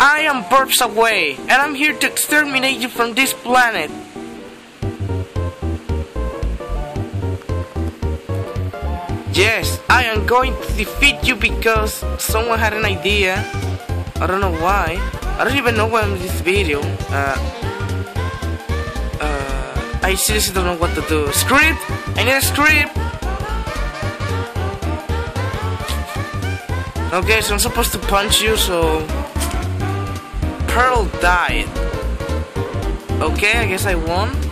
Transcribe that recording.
I am Burps Away, and I'm here to exterminate you from this planet. Yes, I am going to defeat you because someone had an idea. I don't know why. I don't even know why I'm in this video. Uh, uh, I seriously don't know what to do. Script! I need a script! Okay, so I'm supposed to punch you, so... Pearl died. Okay, I guess I won.